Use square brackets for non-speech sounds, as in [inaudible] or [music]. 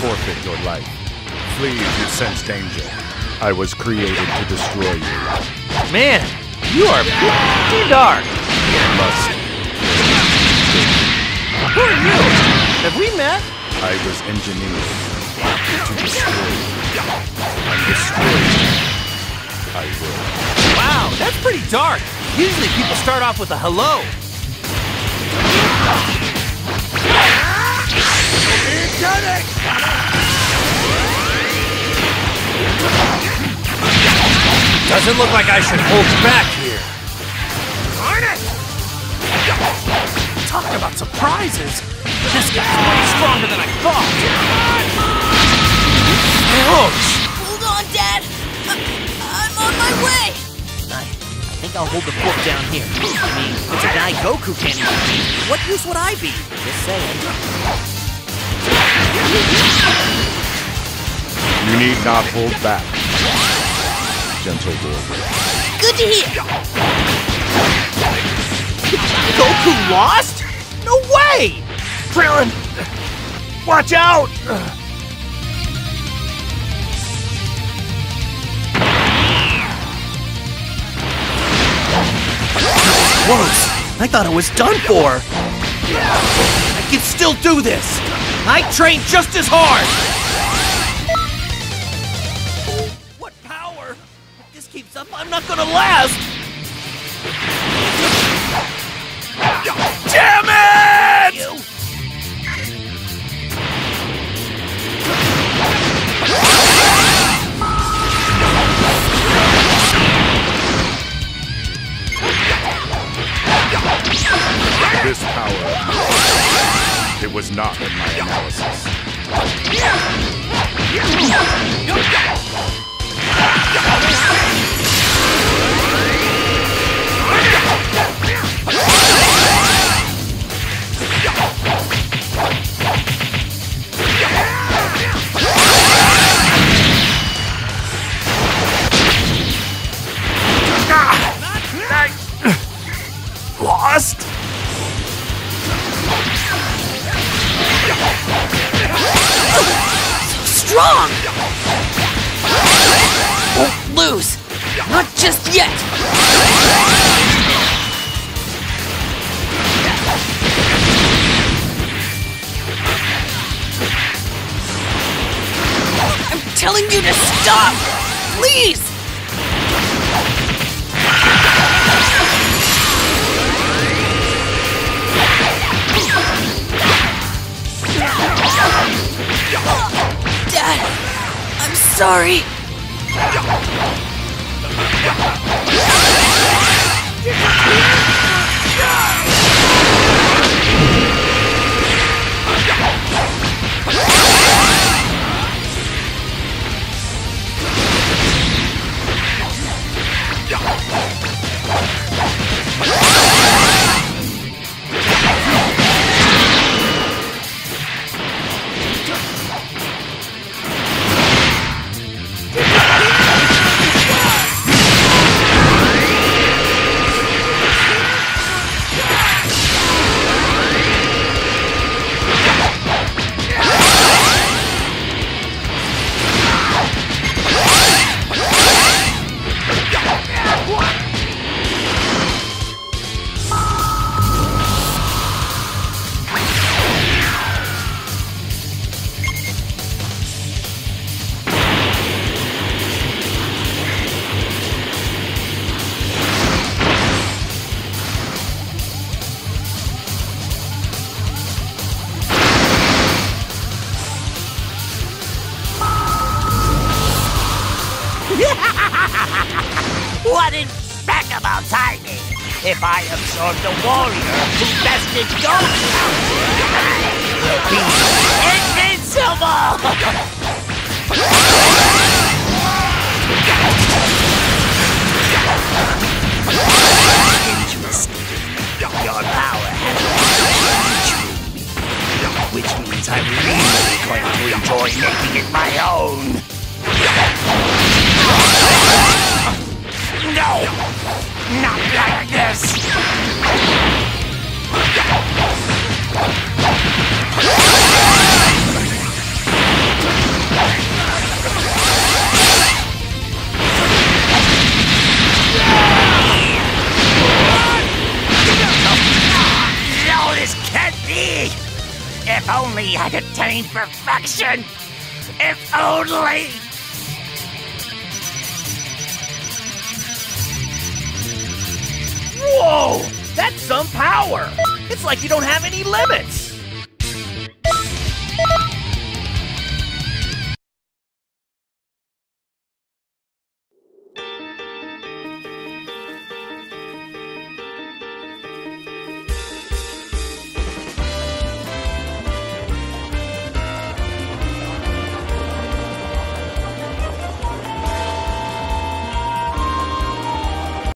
forfeit your life. Flee if you sense danger. I was created to destroy you. Man, you are pretty dark. Must. Who are you? Have we met? I was engineered to destroy you. And destroy you. I will. Wow, that's pretty dark. Usually people start off with a hello. Doesn't look like I should hold back here. Darn it! Talk about surprises. This guy's way stronger than I thought. Ouch! Hold on, Dad. I- I'm on my way. I, I think I'll hold the fort down here. I mean, it's a guy Goku can't even beat. What use would I be? Just saying. You need not hold back. Gentle warrior. Good to hear. Goku lost? No way! Krillin, watch out! Close. I thought I was done for. I can still do this. I trained just as hard. I'm not gonna last. Strong. Won't lose. Not just yet. I'm telling you to stop. Please. Sorry. [laughs] What impeccable timing! If I absorb the warrior who bested Goku, I will be invincible! Interesting. Your power has intrigued me, which means I'm really going to enjoy making it my own. No! Not like this! No, this can't be! If only I attained perfection! If only! Whoa! That's some power! It's like you don't have any limits!